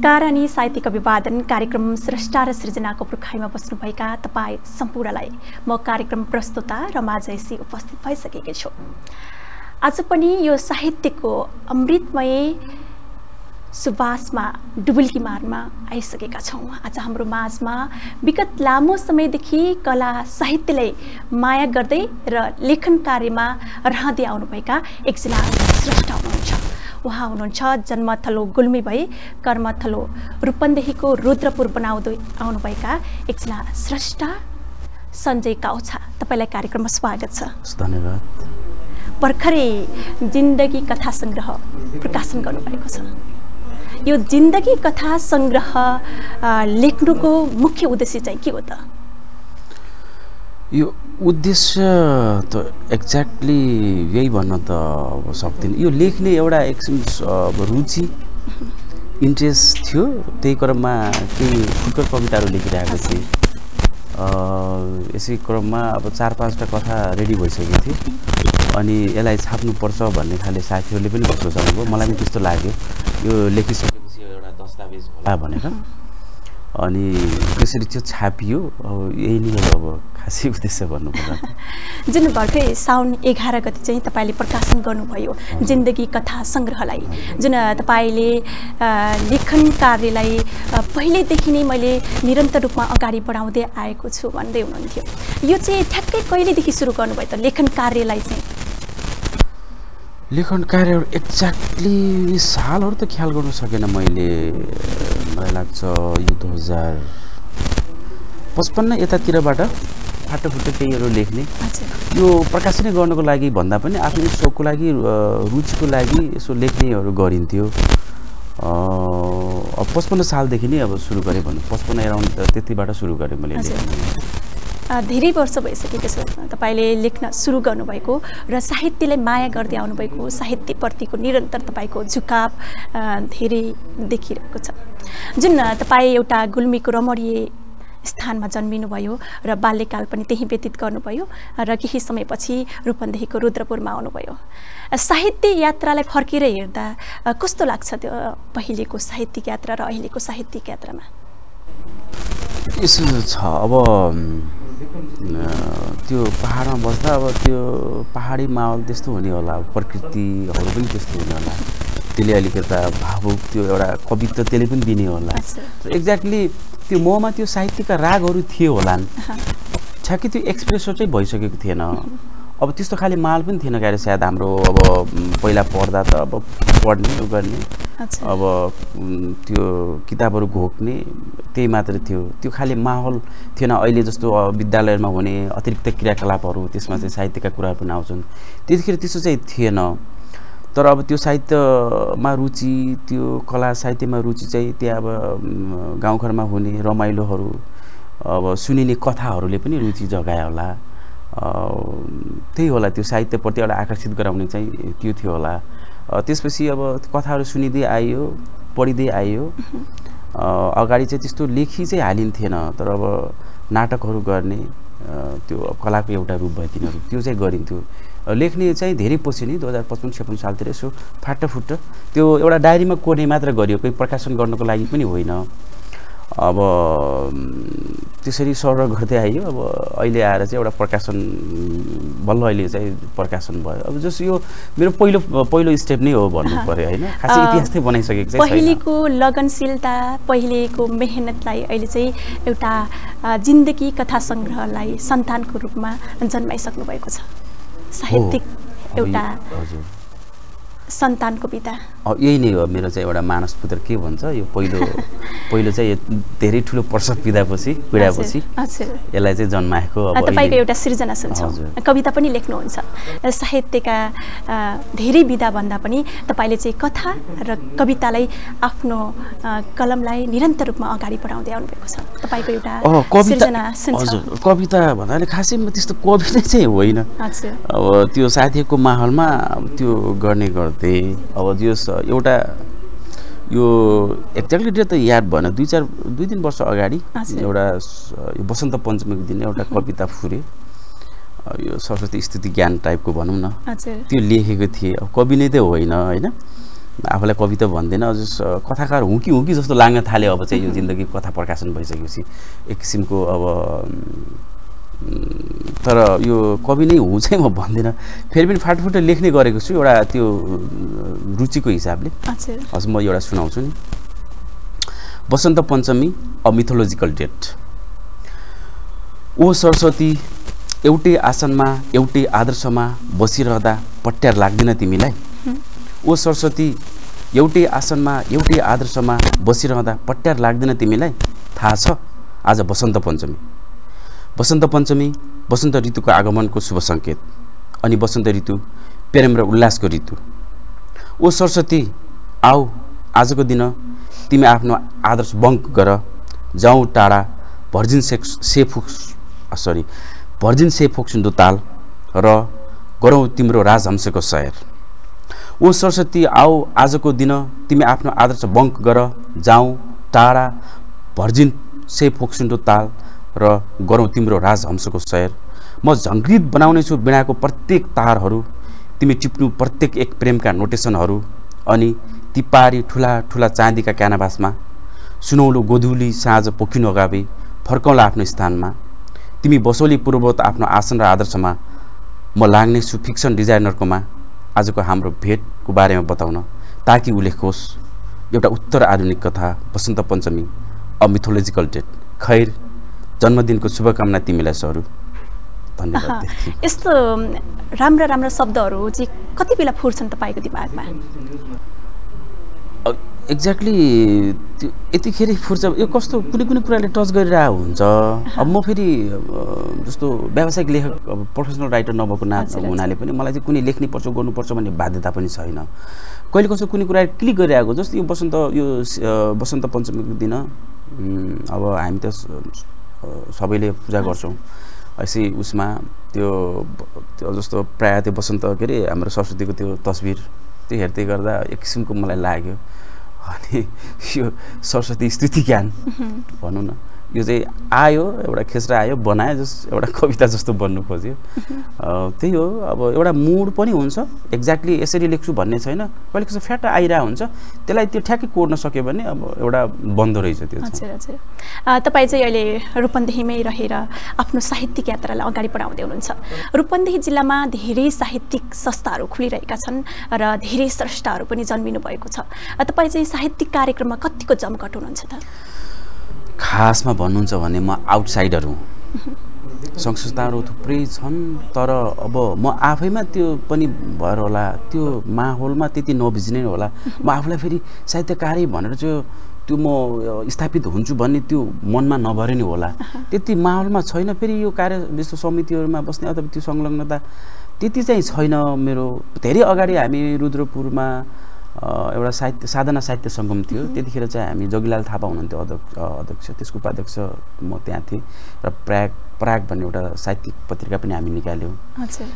नमस्कार अनि साहित्यिक अभिवादन कार्यक्रम स्रष्टा र सृजनाको पुर्खाइमा बस्नुभएका तपाईँ सम्पूर्णलाई। म कार्यक्रम प्रस्तुता रमा जयसी उपस्थित भइसकेकी छु। आज पनि यो साहित्यको अमृतमय सुवासमा डुबुल्की मारमा आइसकेका छौँ। आज हाम्रो माझमा विगत लामो समयदेखि कला साहित्यलाई माया गर्दै र लेखन कार्यमा रहँदै आउनुभएका एकजना स्रष्टा हुनुहुन्छ। उहाँ हुनुहुन्छ जन्मथलो गुल्मी भई कर्मथलो रूपन्देहीको रुद्रपुर बनाउँदै आउनुभएका एकजना स्रष्टा सञ्जय काउछा। तपाईँलाई कार्यक्रममा स्वागत छ। धन्यवाद। भर्खरै जिन्दगी कथा सङ्ग्रह प्रकाशन गर्नुभएको छ। यो जिन्दगी कथा सङ्ग्रह लेख्नुको मुख्य उद्देश्य चाहिँ के हो त? यो उद्देश्य त एक्ज्याक्टली यही भन्न त अब सक्दिनँ। यो लेख्ने एउटा एक अब रुचि इन्ट्रेस्ट थियो त्यही क्रममा केही फुटकर कविताहरू लेखिरहेको थिएँ। यसै क्रममा अब चार पाँचवटा कथा रेडी भइसकेको थियो। अनि यसलाई छाप्नुपर्छ भन्ने खाले साथीहरूले पनि सोचाउनुभयो मलाई पनि त्यस्तो लाग्यो। यो लेखिसकेपछि एउटा दस्तावेज होला भनेर। अनि त्यसरी त्यो छापियो। अब यही नै अब खासै उद्देश्य भन्नुपर्दा। जुन भर्खरै साउन एघार गति चाहिँ तपाईँले प्रकाशन गर्नुभयो जिन्दगी कथा सङ्ग्रहलाई। जुन तपाईँले लेखन कार्यलाई पहिल्यैदेखि नै मैले निरन्तर रूपमा अगाडि बढाउँदै आएको छु भन्दै हुनुहुन्थ्यो। यो चाहिँ ठ्याक्कै कहिलेदेखि सुरु गर्नुभयो त लेखन कार्यलाई चाहिँ? लेखन कार्यहरू एक्ज्याक्टली सालहरू त ख्याल गर्नु सकेन मैले। मलाई लाग्छ यो दुई हजार पचपन्न यतातिरबाट फाटोफुटो केहीहरू लेख्ने। यो प्रकाशनै गर्नको लागि भन्दा पनि आफ्नो सोखको लागि रुचिको लागि यसो लेख्नेहरू गरिन्थ्यो। अब पचपन्न सालदेखि नै अब सुरु गरेँ भन्नु। पचपन्न एराउन्ड त्यतिबाट सुरु गरेँ मैले धेरै वर्ष भइसकेको छ तपाईँले लेख्न सुरु गर्नुभएको र साहित्यलाई माया गर्दै आउनुभएको साहित्यप्रतिको निरन्तर तपाईँको झुकाव धेरै देखिरहेको छ। जुन तपाईँ एउटा गुल्मीको रमणीय स्थानमा जन्मिनुभयो र बाल्यकाल पनि त्यहीँ व्यतीत गर्नुभयो र केही समयपछि रूपन्देहीको रुद्रपुरमा आउनुभयो। साहित्य यात्रालाई फर्केर हेर्दा कस्तो लाग्छ त्यो पहिलेको साहित्यिक यात्रा र अहिलेको साहित्यिक यात्रामा? यसो छ? अब त्यो पाहाडमा बस्दा अब त्यो पाहाडी माहौल त्यस्तो हुने होला। प्रकृतिहरू पनि त्यस्तो हुने होला। त्यसले अलिकता भावुक त्यो एउटा कवित्व त्यसले पनि दिने होला। एक्ज्याक्टली त्यो ममा त्यो साहित्यका रागहरू थियो होला ठ्याक्कै त्यो एक्सप्रेसो चाहिँ भइसकेको थिएन। अब त्यस्तो खाले माल पनि थिएन क्यारे सायद हाम्रो अब पहिला पढ्दा त अब पढ्ने गर्ने। अब त्यो किताबहरू घोक्ने त्यही मात्र थियो। त्यो खाले माहौल थिएन। अहिले जस्तो विद्यालयमा हुने अतिरिक्त क्रियाकलापहरू त्यसमा चाहिँ साहित्यका कुराहरू पनि आउँछन्। त्यतिखेर त्यस्तो चाहिँ थिएन। तर अब त्यो साहित्यमा रुचि त्यो कला साहित्यमा रुचि चाहिँ त्यहाँ अब गाउँघरमा हुने रमाइलोहरू अब सुनिने कथाहरूले पनि रुचि जगायो होला। त्यही होला। त्यो साहित्यप्रति एउटा आकर्षित गराउने चाहिँ त्यो थियो होला। त्यसपछि अब कथाहरू सुनिँदै आइयो पढिँदै आइयो। अगाडि चाहिँ त्यस्तो लेखी चाहिँ हालिन्थेन तर अब नाटकहरू गर्ने त्यो कलाको एउटा रूप भयो तिनीहरू त्यो चाहिँ गरिन्थ्यो। लेख्ने चाहिँ धेरै पछि नै दुई हजार पचपन्न छप्पन्न सालतिर यसो फाटोफुट्टो त्यो एउटा डायरीमा कोर्ने मात्र गरियो कोही प्रकाशन गर्नको लागि पनि होइन। अब त्यसरी सरह गर्दै आइयो। अब अहिले आएर चाहिँ एउटा प्रकाशन बल्ल अहिले चाहिँ प्रकाशन भयो। अब जस्तो यो मेरो पहिलो पहिलो स्टेप नै हो भन्नु पऱ्यो होइन? खासै इतिहास चाहिँ बनाइसकेको चाहिँ पहिलेको लगनशीलता पहिलेको मेहनतलाई अहिले चाहिँ एउटा जिन्दगी कथा सङ्ग्रहलाई सन्तानको रूपमा जन्माइसक्नु भएको छ। साहित्यिक एउटा सन्तानको पिता। यही नै हो मेरो चाहिँ एउटा मानस पुत्र के भन्छ यो पहिलो पहिलो चाहिँ धेरै ठुलो प्रसव पिँदापछि पीडापछि यसलाई चाहिँ जन्माएको तपाईँको एउटा सृजना सुन्छौँ। कविता पनि लेख्नुहुन्छ। साहित्यका धेरै विधा भन्दा पनि तपाईँले चाहिँ कथा र कवितालाई आफ्नो कलमलाई निरन्तर रूपमा अगाडि बढाउँदै आउनुभएको छ। तपाईँको एउटा सुन्छ। कविता भन्नाले खासै त्यस्तो कविता चाहिँ होइन। अब त्यो साथीको माहौलमा त्यो गर्ने गर्दा थिएँ। अब यो एउटा यो एक्ज्याक्टली डेट त याद भएन। दुई चार दुई तिन वर्ष अगाडि एउटा वसन्त पञ्चमीको दिन एउटा कविता फुरे। यो सरस्वती स्तुति ज्ञान टाइपको भनौँ न। त्यो लेखेको थिएँ। अब कवि नै त होइन होइन? आफूलाई कविता भन्दैन। अझ कथाकार हुँ कि हुँ कि जस्तो लाग्न थाल्यो अब चाहिँ यो जिन्दगी कथा प्रकाशन भइसकेपछि। एक किसिमको अब तर यो कवि नै हुँ चाहिँ म भन्दिनँ। फेरि पनि फाटफुट लेख्ने गरेको छु एउटा त्यो रुचिको हिसाबले। हजुर हजुर म एउटा सुनाउँछु नि। Vasant Panchami a mythological date ओ सरस्वती एउटै आसनमा एउटै आदर्शमा बसिरहँदा पट्यार लाग्दैन तिमीलाई। ओ सरस्वती एउटै आसनमा एउटै आदर्शमा बसिरहँदा पट्यार लाग्दैन तिमीलाई? थाहा छ आज वसन्त पञ्चमी। वसन्त पञ्चमी वसन्त ऋतुको आगमनको शुभ सङ्केत अनि वसन्त ऋतु प्रेम र उल्लासको ऋतु। ओ सरस्वती आऊ आजको दिन तिमी आफ्नो आदर्श बङ्क गर जाउँ टाढा भर्जिन सेक सेफुक सरी भर्जिन सेफोक सिन्धु ताल र गरौँ तिम्रो राजहंसको सहर ओ सरस्वती आऊ आजको दिन तिमी आफ्नो आदर्श बङ्क गर जाउँ टाढा भर्जिन सेफोक सिन्धु ताल र गरौँ तिम्रो राजहंसको सहर म झङ्कृत बनाउनेछु बिणाको प्रत्येक तारहरू तिमी टिप्नु प्रत्येक एक प्रेमका नोटेसनहरू अनि ती पारी ठुला ठुला चाँदीका क्यानभासमा सुनौलो गोधुली साँझ पोखिनु अगावि फर्कौँला आफ्नो स्थानमा। तिमी बसोली पूर्ववत आफ्नो आसन र आदर्शमा म लाग्नेछु फिक्सन डिजाइनरकोमा आजको हाम्रो भेटको बारेमा बताउन। ताकि उल्लेख होस् एउटा उत्तर आधुनिक कथा वसन्त पञ्चमी अ मिथोलोजिकल डेट। खैर। जन्मदिनको शुभकामना तिमीलाई सरू धन्यवाद। यस्तो राम्रा राम्रा शब्दहरू चाहिँ कति बेला फुर्छन् तपाईँको दिमागमा एक्ज्याक्टली त्यो यतिखेर फुर्छ यो कस्तो कुनै कुनै कुराले टच गरिरहेको हुन्छ अब म फेरि जस्तो व्यावसायिक लेखक अब प्रोफेसनल राइटर नभएको ना। हुनाले पनि मलाई चाहिँ कुनै लेख्नै पर्छ गर्नुपर्छ भन्ने बाध्यता पनि छैन कहिले कसो कुनै कुरा क्लिक गरिरहेको जस्तो यो वसन्त यो वसन्त पञ्चमीको दिन अब हामी त सबैले पूजा गर्छौँ। यसै उसमा त्यो जस्तो प्रायः त्यो वसन्त के अरे हाम्रो सरस्वतीको त्यो तस्बिर त्यो हेर्दै गर्दा एक किसिमको मलाई लाग्यो। अनि यो सरस्वती स्तुति ज्ञान भनौँ न। यो चाहिँ आयो एउटा खेसरा आयो बनायो जस एउटा कविता जस्तो बन्नु खोज्यो। त्यही हो अब एउटा मुड पनि हुन्छ एक्ज्याक्टली यसरी लेख्छु भन्ने छैन। कहिले कसो फ्याट आइरहेको हुन्छ त्यसलाई त्यो ठ्याक्कै कोर्न सक्यो भने अब एउटा बन्दो रहेछ त्यो हजुर हजुर। तपाईँ चाहिँ अहिले रूपन्देहीमै रहेर आफ्नो साहित्यिक यात्रालाई अगाडि बढाउँदै हुनुहुन्छ। रूपन्देही जिल्लामा धेरै साहित्यिक संस्थाहरू खुलिरहेका छन् र धेरै स्रष्टाहरू पनि जन्मिनु भएको छ तपाईँ चाहिँ साहित्यिक कार्यक्रममा कतिको जमघट हुनुहुन्छ त? खासमा भन्नुहुन्छ भने म आउटसाइडर हुँ। सङ्घ संस्थाहरू थुप्रै छन् तर अब म आफैमा त्यो पनि भएर होला त्यो माहौलमा त्यति नभिज्ने होला। म आफूलाई फेरि साहित्यकारै भनेर चाहिँ त्यो म स्थापित हुन्छु भन्ने त्यो मनमा नभरे नि होला। त्यति माहौलमा छैन फेरि यो कार्य यस्तो समितिहरूमा बस्ने अथवा त्यो संलग्नता त्यति चाहिँ छैन मेरो। धेरै अगाडि हामी रुद्रपुरमा एउटा साहित्य साधना साहित्य सङ्गम थियो। त्यतिखेर चाहिँ हामी जोगीलाल थापा हुनुहुन्थ्यो अध्यक्ष अध्यक्ष त्यसको उपाध्यक्ष म त्यहाँ थिएँ र प्राग प्राग भन्ने एउटा साहित्यिक पत्रिका पनि हामी निकाल्यौँ।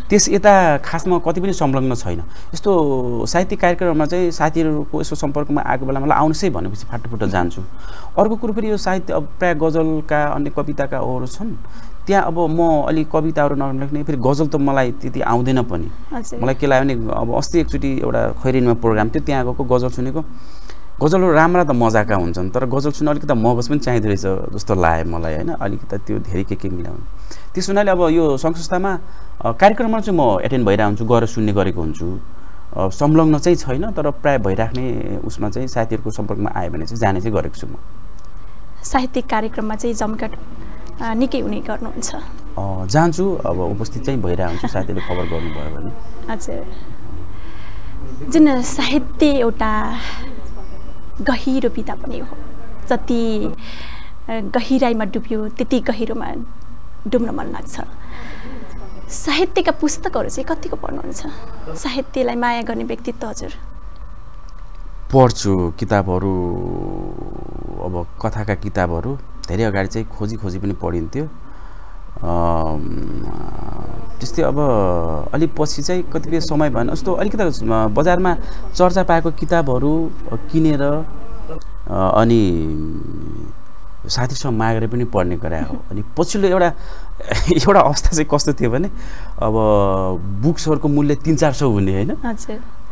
त्यस यता खासमा कति पनि संलग्न छैन। यस्तो साहित्यिक कार्यक्रममा चाहिँ साथीहरूको यसो सम्पर्कमा आएको बेला मलाई आउनुहोस् है भनेपछि फाटोफुट जान्छु। अर्को कुरो फेरि यो साहित्य अब प्रायः गजलका अन्य कविताका अरू छन्। त्यहाँ अब म अलिक कविताहरू नलेख्ने फेरि गजल त मलाई त्यति आउँदैन पनि। मलाई के लाग्यो भने अब अस्ति एकचोटि एउटा खैरेनीमा प्रोग्राम थियो त्यहाँ गएको गजल सुनेको। गजलहरू राम्रा त मजाका हुन्छन् तर गजल सुन्न अलिकति मगज पनि चाहिँदो रहेछ जस्तो लाग्यो मलाई होइन? अलिकति त्यो धेरै के के मिलाउनु। त्यस हुनाले अब यो सङ्घ संस्थामा कार्यक्रममा चाहिँ म एटेन्ड भइरहेको हुन्छु गएर सुन्ने गरेको हुन्छु। संलग्न चाहिँ छैन तर प्रायः भइराख्ने उसमा चाहिँ साथीहरूको सम्पर्कमा आयो भने चाहिँ जाने चाहिँ गरेको छु म। साहित्यिक कार्यक्रममा चाहिँ जमघट निकै हुने गर्नुहुन्छ। जान्छु अब उपस्थित चाहिँ भइरहेको हुन्छु साथीले खबर गर्नुभयो भने। हजुर। जुन साहित्य एउटा गहिरो विधा पनि हो जति गहिराइमा डुब्यो त्यति गहिरोमा डुब्न मन लाग्छ। साहित्यका पुस्तकहरू चाहिँ कतिको पढ्नुहुन्छ? साहित्यलाई माया गर्ने व्यक्तित्व हजुर। पढ्छु किताबहरू अब कथाका किताबहरू। धेरै अगाडि चाहिँ खोजी खोजी पनि पढिन्थ्यो। त्यस्तै अब अलिक पछि चाहिँ कतिपय समय भएन। जस्तो अलिकति बजारमा चर्चा पाएको किताबहरू किनेर अनि साथीसँग मागेर पनि पढ्ने गरे हो। अनि पछिल्लो एउटा एउटा अवस्था चाहिँ कस्तो थियो भने अब बुक्सहरूको मूल्य तिन चार सौ हुने होइन?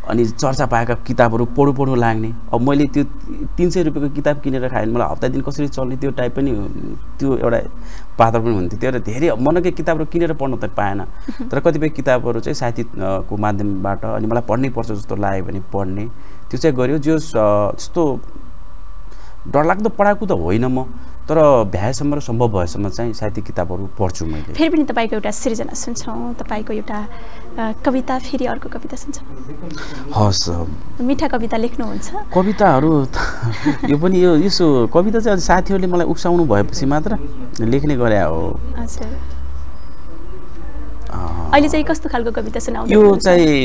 अनि चर्चा पाएका किताबहरू पढु पढु लाग्ने। अब मैले त्यो तिन सय रुपियाँको किताब किनेर खाएँ भने मलाई हप्ता दिन कसरी चल्ने त्यो टाइप पनि त्यो एउटा पात्र पनि हुन्थ्यो। त्यो धेरै मनकै किताबहरू किनेर पढ्न त पाएन। तर कतिपय किताबहरू चाहिँ साथीको माध्यमबाट अनि मलाई पढ्नै पर्छ जस्तो लाग्यो भने पढ्ने। त्यो चाहिँ गऱ्यो। जो जस्तो डरलाग्दो पढाएको त होइन म। तर भ्याएसम्म र सम्भव भएसम्म चाहिँ साहित्यिक किताबहरू पढ्छु मैले। फेरि पनि तपाईँको एउटा सृजना सुन्छौँ तपाईँको एउटा कविता फेरि अर्को कविता सुन्छौँ। हस्। मिठा कविता लेख्नुहुन्छ। कविताहरू यो पनि यो यसो कविता चाहिँ साथीहरूले मलाई उक्साउनु भएपछि मात्र लेख्ने गरे हो। अहिले चाहिँ कस्तो खालको कविता सुनाउनु यो चाहिँ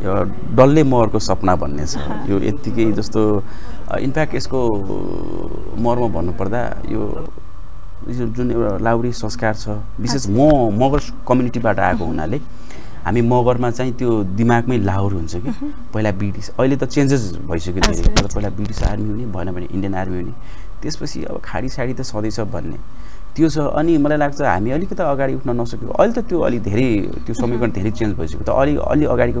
डल्ले महरको सपना भन्ने छ। यो यत्तिकै जस्तो इनफ्याक्ट यसको मर्म भन्नुपर्दा यो जुन एउटा लाउरी संस्कार छ विशेष म मगर कम्युनिटीबाट आएको हुनाले हामी मगरमा चाहिँ त्यो दिमागमै लाहुर हुन्छ कि। पहिला ब्रिटिस अहिले त चेन्जेस भइसक्यो धेरै। पहिला ब्रिटिस आर्मी हुने भएन भने इन्डियन आर्मी हुने। त्यसपछि अब खाडी साडी त सधैँ भन्ने। त्यो छ अनि मलाई लाग्छ हामी अलिकति अगाडि उठ्न नसकेको अहिले त त्यो अलिक धेरै त्यो समीकरण धेरै चेन्ज भइसक्यो त अलि अलि अगाडिको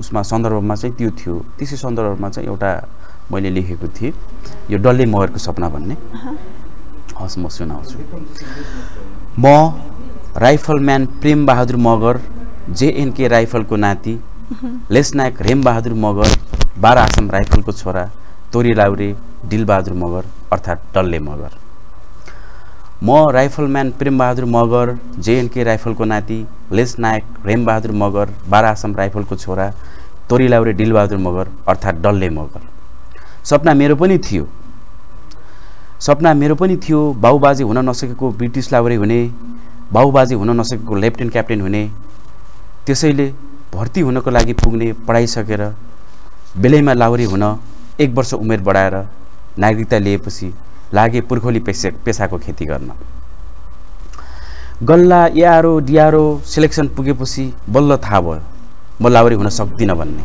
उसमा सन्दर्भमा चाहिँ त्यो थियो। त्यसै सन्दर्भमा चाहिँ एउटा मैले लेखेको थिएँ यो डल्ले मगरको सपना भन्ने। हस् म सुनाउँछु। म राइफलम्यान प्रेम बहादुर मगर जेएनके राइफलको नाति लेसनायक रेमबहादुर मगर बाह्र आसम राइफलको छोरा तोरी लाउरे डिलबहादुर मगर अर्थात् डल्ले मगर। म राइफलम्यान प्रेमबहादुर मगर जेएनके राइफलको नाति लेस नायक रेमबहादुर मगर बाह्र आसम राइफलको छोरा तोरी लाउरे डिलबहादुर मगर अर्थात् डल्ले मगर। सपना मेरो पनि थियो। सपना मेरो पनि थियो बाबुबाजे हुन नसकेको ब्रिटिस लाउरे हुने बाबुबाजे हुन नसकेको लेफ्टेन्ट क्याप्टेन हुने त्यसैले भर्ती हुनको लागि पुग्ने पढाइसकेर बेलैमा लाउरे हुन एक वर्ष उमेर बढाएर नागरिकता लिएपछि लागे पुर्खोली पेसा पेसाको खेती गर्न। गल्ला यारो डियारो सेलेक्सन पुगेपछि बल्ल थाहा भयो म लाउरी हुन सक्दिनँ भन्ने।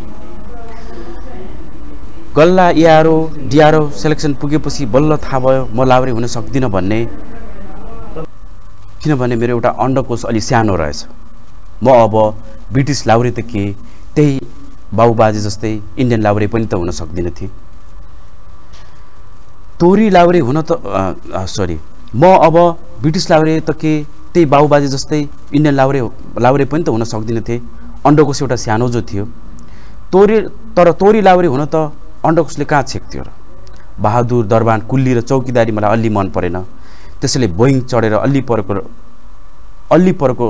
गल्ला यारो डियारो सेलेक्सन पुगेपछि बल्ल थाहा भयो म लाउरी हुन सक्दिनँ भन्ने। किनभने मेरो एउटा अन्डकोष अलि सानो रहेछ। म अब ब्रिटिस लाउरे त के त्यही बाबुबाजे जस्तै इन्डियन लाउरे पनि त हुन सक्दिनँ थिएँ। तोरी लाउरे हुन त सरी म अब ब्रिटिस लाउरे त के त्यही बाबुबाजे जस्तै इन्डियन लाउरे लाउरे पनि त हुन सक्दिनँ थिएँ। अन्डकोश एउटा सानो जो थियो। तोरी तर तोरी लाउरे हुन त अन्डकोशले कहाँ छेक्थ्यो र? बहादुर दरबान कुल्ली र चौकीदारी मलाई अलि मन परेन। त्यसैले बोइङ चढेर अल्ली परेको अल्ली परेको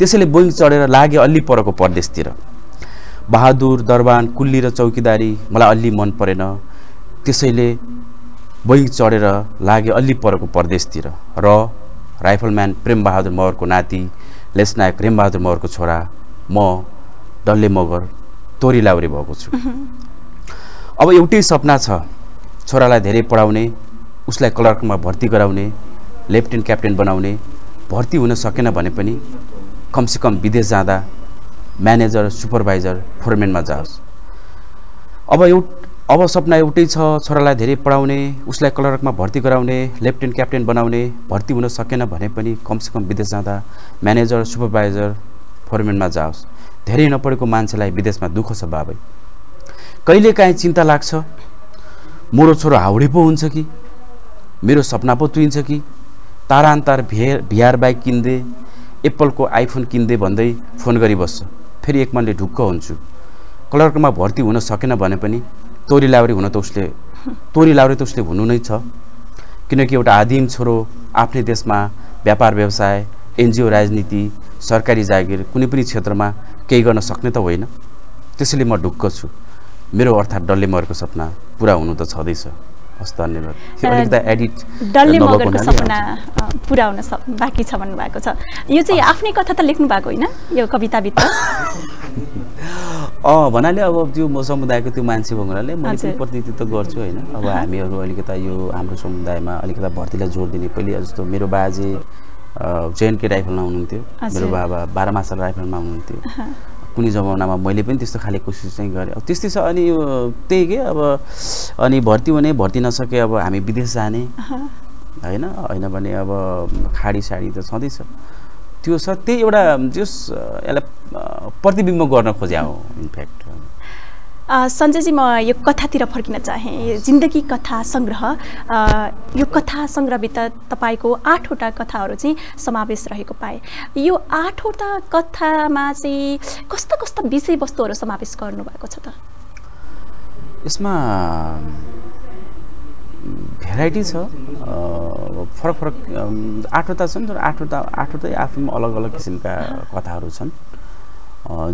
त्यसैले बोइङ चढेर लागे अल्ली परेको परदेशतिर। बहादुर दरबान कुल्ली र चौकीदारी मलाई अलि मन परेन। त्यसैले बोइङ चढेर लागे अलि परको परदेशतिर र राइफलम्यान प्रेमबहादुर मगरको नाति लेसनायक रेमबहादुर मगरको छोरा म डल्ले मगर तोरी लाउरे भएको छु। अब एउटै सपना छ छोरालाई धेरै पढाउने उसलाई क्लर्कमा भर्ती गराउने लेफ्टेन्ट क्याप्टेन बनाउने भर्ती हुन सकेन भने पनि कमसेकम विदेश जाँदा म्यानेजर सुपरभाइजर फोरमेनमा जाओस्। अब एउटा अब सपना एउटै छ छोरालाई धेरै पढाउने उसलाई क्लर्कमा भर्ती गराउने लेफ्टेन्ट क्याप्टेन बनाउने भर्ती हुन सकेन भने पनि कमसेकम विदेश जाँदा म्यानेजर सुपरभाइजर फोरमेनमा जाओस्। धेरै नपढेको मान्छेलाई विदेशमा दुःख छ बाबै। कहिले काहीँ चिन्ता लाग्छ? मोरो छोरो हाउडे पो हुन्छ कि? मेरो सपना पो तुइन्छ कि? तारान्तार भेर भिआर बाइक किन्दे एप्पलको आइफोन किन्दे भन्दै फोन गरिबस्छ। फेरि एक मनले ढुक्क हुन्छु। क्लर्कमा भर्ती हुन सकेन भने पनि तोरी लाउरी हुन त उसले तोरी लाउरी त उसले हुनु नै छ। किनकि एउटा आदिम छोरो आफ्नै देशमा व्यापार व्यवसाय एनजिओ राजनीति सरकारी जागिर कुनै पनि क्षेत्रमा केही गर्न सक्ने त होइन। त्यसैले म ढुक्क छु। मेरो अर्थात् डल्ले मरेको सपना पुरा हुनु त छँदैछ। हस् धन्यवाद। एडिट डल्ले मगरको सपना पुरा हुन बाँकी छ भन्नुभएको छ। यो चाहिँ आफ्नै कथा त लेख्नु भएको होइन? यो कविताभित्र? अँ भन्नाले अब त्यो म समुदायको त्यो मान्छे भएको हुनाले मैले पनि प्रतिनिधित्व गर्छु होइन। अब हामीहरू अलिकता यो हाम्रो समुदायमा अलिकता भर्तीलाई जोड दिने पहिले जस्तो मेरो बाजे जेएनके राइफलमा हुनुहुन्थ्यो। मेरो बाबा बाह्र मासल राइफलमा हुनुहुन्थ्यो। कुनै जमानामा मैले पनि त्यस्तो खाले कोसिस चाहिँ गरेँ। अब त्यस्तै छ अनि त्यही के अब अनि भर्ती हुने भर्ती नसके अब हामी विदेश जाने। होइन होइन भने अब खाडी साडी त छँदैछ। त्यो छ त्यही एउटा जस यसलाई प्रतिबिम्ब गर्न खोज्या हो इनफ्याक्ट सञ्जयजी म यो कथातिर फर्किन चाहेँ। जिन्दगी कथा सङ्ग्रह यो कथा सङ्ग्रहभित्र तपाईँको आठवटा कथाहरू चाहिँ समावेश रहेको पाएँ। यो आठवटा कथामा चाहिँ कस्ता कस्ता विषयवस्तुहरू समावेश गर्नुभएको छ त? यसमा भेराइटी छ। फरक फरक आठवटा छन् तर आठवटा आठवटै आफैमा अलग अलग किसिमका कथाहरू छन्।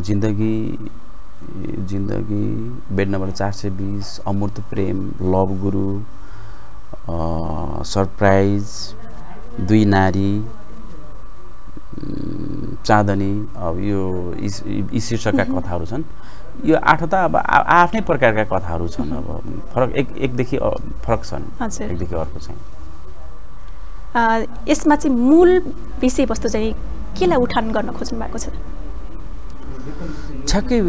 जिन्दगी जिन्दगी बेड नम्बर चार सय बिस अमूर्त प्रेम लभ गुरु सरप्राइज दुई नारी चाँदनी अब यो यी शीर्षकका कथाहरू छन्। यो आठवटा अब आफ्नै प्रकारका कथाहरू छन् अब फरक एक एकदेखि फरक छन्। एकदेखि अर्को चाहिँ। यसमा चाहिँ मूल विषयवस्तु चाहिँ केलाई उठान गर्न खोज्नु भएको छ? ठ्याक्कै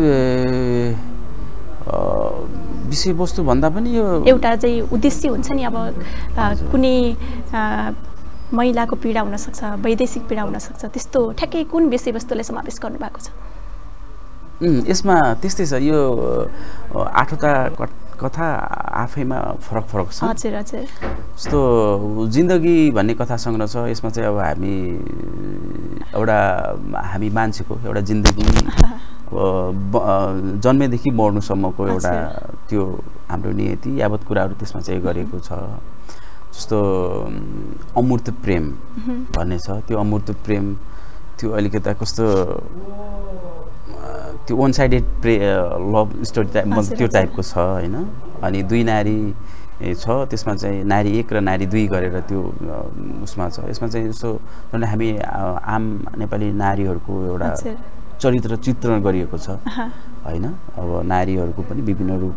विषयवस्तु भन्दा पनि यो एउटा चाहिँ उद्देश्य हुन्छ नि अब कुनै महिलाको पीडा हुनसक्छ वैदेशिक पीडा हुनसक्छ त्यस्तो ठ्याक्कै कुन विषयवस्तुलाई समावेश गर्नुभएको छ? यसमा त्यस्तै छ यो आठवटा कथा आफैमा फरक फरक छ हजुर हजुर। जस्तो जिन्दगी भन्ने कथा सङ्ग्रह छ यसमा चाहिँ अब हामी एउटा हामी मान्छेको एउटा जिन्दगी अब जन्मेदेखि मर्नुसम्मको एउटा त्यो हाम्रो नियति यावत कुराहरू त्यसमा चाहिँ गरिएको छ। जस्तो अमूर्त प्रेम भन्ने छ त्यो अमूर्त प्रेम त्यो अलिकता कस्तो त्यो one sided pre love story type त्यो टाइपको छ होइन? अनि दुई नारी छ। त्यसमा चाहिँ नारी एक र नारी दुई गरेर त्यो उसमा छ। यसमा चाहिँ जस्तो हामी आम नेपाली नारीहरूको एउटा चरित्र चित्रण गरिएको छ होइन? अब नारीहरूको पनि विभिन्न रूप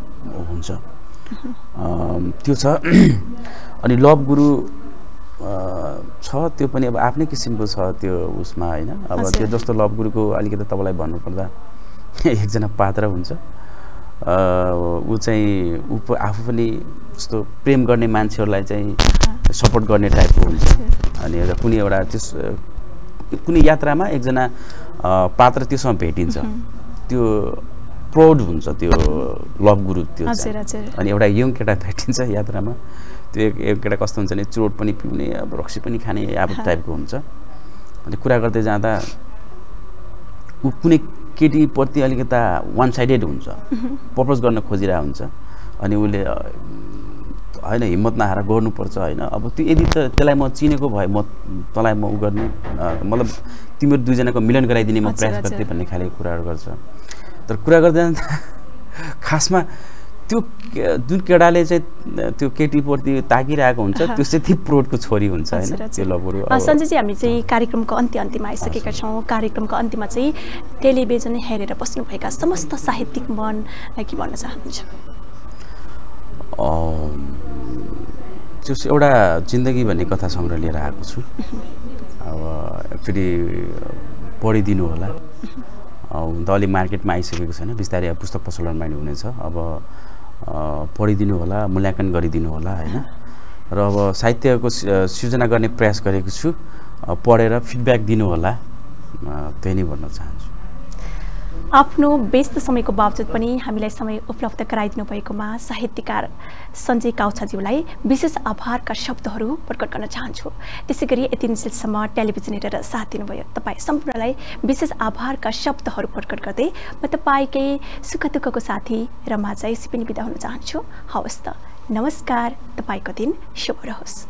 हुन्छ। त्यो छ। अनि लभ गुरु छ। त्यो पनि अब आफ्नै किसिमको छ त्यो उसमा होइन? अब त्यो जस्तो लभ गुरुको अलिकति तपाईँलाई भन्नुपर्दा एकजना पात्र हुन्छ। ऊ चाहिँ ऊ आफू पनि जस्तो प्रेम गर्ने मान्छेहरूलाई चाहिँ सपोर्ट गर्ने टाइपको हुन्छ। अनि एउटा कुनै एउटा त्यस कुनै यात्रामा एकजना पात्र त्योसँग भेटिन्छ। त्यो प्राउड हुन्छ त्यो लभ गुरु त्यो अनि एउटा यङ केटा भेटिन्छ यात्रामा। त्यो एक केटा कस्तो हुन्छ भने चोट पनि पिउने अब रक्सी पनि खाने अब टाइपको हुन्छ। अनि कुरा गर्दै जाँदा ऊ कुनै केटीप्रति अलिकता वान साइडेड हुन्छ। प्रपोज गर्न खोजिरहेको हुन्छ। अनि उसले होइन हिम्मत नहाएर गर्नुपर्छ होइन। अब त्यो यदि त त्यसलाई म चिनेको भए म तँलाई म उ गर्ने मतलब तिमीहरू दुईजनाको मिलन गराइदिने म प्रयास गर्थेँ भन्ने खाले कुराहरू गर्छ। तर कुरा गर्दै खासमा त्यो जुन केटाले चाहिँ त्यो केटीप्रति ताकिरहेको हुन्छ त्यो चाहिँ ती प्रोटको छोरी हुन्छ होइन? त्यो लबुरु सञ्जयजी हामी चाहिँ कार्यक्रमको अन्त्य अन्त्यमा आइसकेका छौँ। कार्यक्रमको अन्त्यमा चाहिँ टेलिभिजन हेरेर बस्नुभएका समस्त साहित्यिक मनलाई के भन्न चाहनुहुन्छ? त्यो एउटा जिन्दगी भन्ने कथा सङ्ग्रह लिएर आएको छु। अब एक्चुली पढिदिनु होला। हुन त अलिक मार्केटमा आइसकेको छैन। बिस्तारै अब पुस्तक पसलमा हुनेछ। अब पढिदिनु होला मूल्याङ्कन गरिदिनु होला होइन? र अब साहित्यको सृजना गर्ने प्रयास गरेको छु। पढेर फिडब्याक दिनु होला। त्यही नै भन्न चाहन्छु। आफ्नो व्यस्त समयको बावजुद पनि हामीलाई समय उपलब्ध गराइदिनु भएकोमा साहित्यकार सञ्जय काउछाज्यूलाई विशेष आभारका शब्दहरू प्रकट गर्न चाहन्छु। त्यसै गरी यति निश्चितसम्म टेलिभिजन हेरेर साथ दिनुभयो। तपाईँ सम्पूर्णलाई विशेष आभारका शब्दहरू प्रकट गर्दै म तपाईँकै सुख दुःखको साथी रमा चाहिँ पनि बिदा हुन चाहन्छु। हवस् त। नमस्कार। तपाईँको दिन शुभ रहोस्।